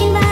you